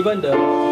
even the